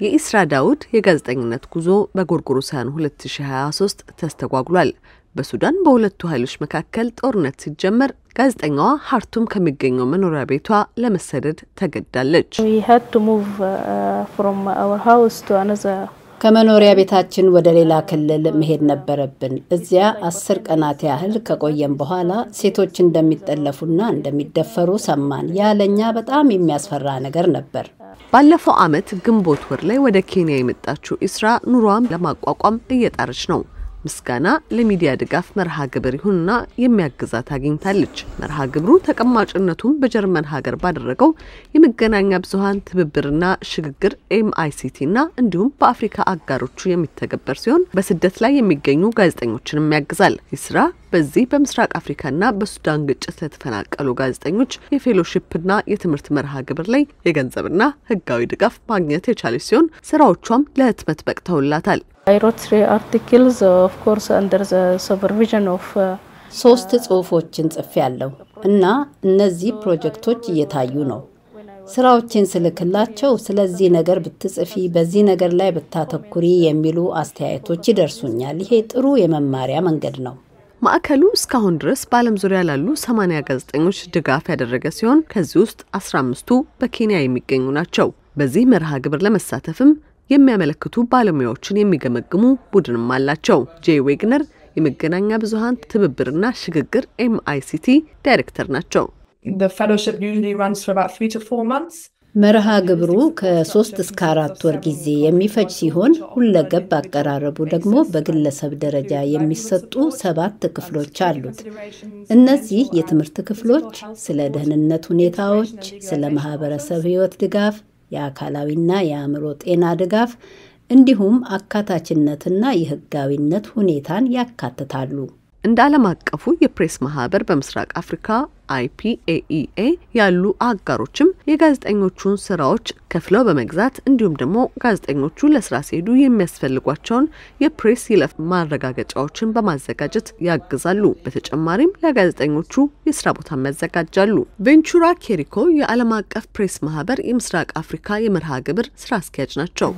የኢስራ ዳውድ የጋዜጠኝነት ጉዞ በጎርጎሮሳውያኑ 2023 ተስተጓጉሏል። በሱዳን በሁለቱ ኃይሎች መካከል ጦርነት ሲጀመር ጋዜጠኛዋ ሀርቱም ከሚገኘው መኖሪያ ቤቷ ለመሰደድ ተገድዳለች። ከመኖሪያ ቤታችን ወደ ሌላ ክልል መሄድ ነበረብን። እዚያ አስር ቀናት ያህል ከቆየም በኋላ ሴቶች እንደሚጠለፉና እንደሚደፈሩ ሰማን። ያ ለእኛ በጣም የሚያስፈራ ነገር ነበር። ባለፈው ዓመት ግንቦት ወር ላይ ወደ ኬንያ የመጣችው ኢስራ ኑሯን ለማቋቋም እየጣረች ነው። ምስጋና ለሚዲያ ድጋፍ መርሃ ግብር ይሁንና የሚያግዛት አግኝታለች። መርሃ ግብሩ ተቀማጭነቱን በጀርመን ሀገር ባደረገው የመገናኛ ብዙኃን ትብብርና ሽግግር ኤምአይሲቲና እንዲሁም በአፍሪካ አጋሮቹ የሚተገበር ሲሆን በስደት ላይ የሚገኙ ጋዜጠኞችንም ያግዛል። ይስራ በዚህ በምስራቅ አፍሪካና በሱዳን ግጭት ለተፈናቀሉ ጋዜጠኞች የፌሎሺፕና የትምህርት መርሃ ግብር ላይ የገንዘብና ሕጋዊ ድጋፍ ማግኘት የቻለች ሲሆን ስራዎቿም ለህትመት በቅተውላታል። ሶስት ጽሁፎችን ጽፌያለሁ እና እነዚህ ፕሮጀክቶች እየታዩ ነው። ስራዎችን ስልክላቸው ስለዚህ ነገር ብትጽፊ፣ በዚህ ነገር ላይ ብታተኩሪ የሚሉ አስተያየቶች ይደርሱኛል። ይሄ ጥሩ የመማሪያ መንገድ ነው። ማዕከሉ እስካሁን ድረስ በዓለም ዙሪያ ላሉ ሰማኒያ ጋዜጠኞች ድጋፍ ያደረገ ሲሆን ከዚህ ውስጥ አስራ አምስቱ በኬንያ የሚገኙ ናቸው። በዚህ መርሃ ግብር ለመሳተፍም የሚያመለክቱ ባለሙያዎችን የሚገመግሙ ቡድንም አላቸው። ጄ ዌግነር የመገናኛ ብዙኃን ትብብርና ሽግግር MICT ዳይሬክተር ናቸው። መርሃ ግብሩ ከሶስት እስከ አራት ወር ጊዜ የሚፈጅ ሲሆን ሁለገብ አቀራረቡ ደግሞ በግለሰብ ደረጃ የሚሰጡ ሰባት ክፍሎች አሉት። እነዚህ የትምህርት ክፍሎች ስለ ደህንነት ሁኔታዎች፣ ስለ ማህበረሰብ ህይወት ድጋፍ የአካላዊና የአእምሮ ጤና ድጋፍ እንዲሁም አካታችነትና የህጋዊነት ሁኔታን ያካትታሉ። እንደ ዓለም አቀፉ የፕሬስ ማህበር በምስራቅ አፍሪካ አይፒኤኢኤ ያሉ አጋሮችም የጋዜጠኞቹን ስራዎች ከፍለው በመግዛት እንዲሁም ደግሞ ጋዜጠኞቹ ለስራ ሲሄዱ የሚያስፈልጓቸውን የፕሬስ ይለፍ ማረጋገጫዎችን በማዘጋጀት ያግዛሉ። በተጨማሪም ለጋዜጠኞቹ የስራ ቦታም ያዘጋጃሉ። ቬንቹራ ኬሪኮ የዓለም አቀፍ ፕሬስ ማህበር የምስራቅ አፍሪካ የመርሃ ግብር ስራ አስኪያጅ ናቸው።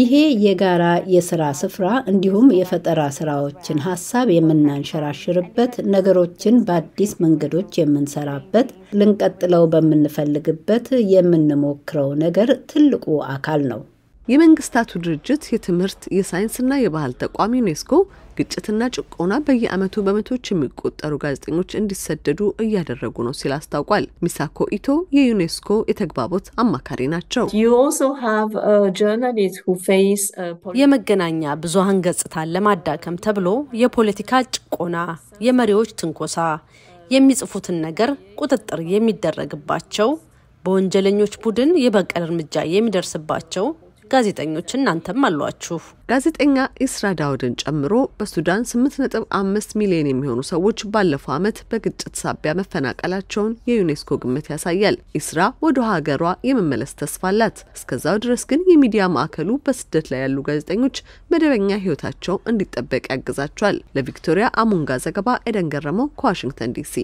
ይሄ የጋራ የስራ ስፍራ እንዲሁም የፈጠራ ስራዎችን ሀሳብ የምናንሸራሽርበት፣ ነገሮችን በአዲስ መንገዶች የምንሰራበት፣ ልንቀጥለው በምንፈልግበት የምንሞክረው ነገር ትልቁ አካል ነው። የመንግስታቱ ድርጅት የትምህርት የሳይንስና የባህል ተቋም ዩኔስኮ ግጭትና ጭቆና በየዓመቱ በመቶዎች የሚቆጠሩ ጋዜጠኞች እንዲሰደዱ እያደረጉ ነው ሲል አስታውቋል። ሚሳኮ ኢቶ የዩኔስኮ የተግባቦት አማካሪ ናቸው። የመገናኛ ብዙኃን ገጽታን ለማዳከም ተብሎ የፖለቲካ ጭቆና፣ የመሪዎች ትንኮሳ፣ የሚጽፉትን ነገር ቁጥጥር የሚደረግባቸው፣ በወንጀለኞች ቡድን የበቀል እርምጃ የሚደርስባቸው ጋዜጠኞች እናንተም አሏችሁ። ጋዜጠኛ ኢስራ ዳውድን ጨምሮ በሱዳን 8.5 ሚሊዮን የሚሆኑ ሰዎች ባለፈው ዓመት በግጭት ሳቢያ መፈናቀላቸውን የዩኔስኮ ግምት ያሳያል። ኢስራ ወደ ሀገሯ የመመለስ ተስፋ አላት። እስከዛው ድረስ ግን የሚዲያ ማዕከሉ በስደት ላይ ያሉ ጋዜጠኞች መደበኛ ሕይወታቸው እንዲጠበቅ ያግዛቸዋል። ለቪክቶሪያ አሙንጋ ዘገባ ኤደን ገረመው ከዋሽንግተን ዲሲ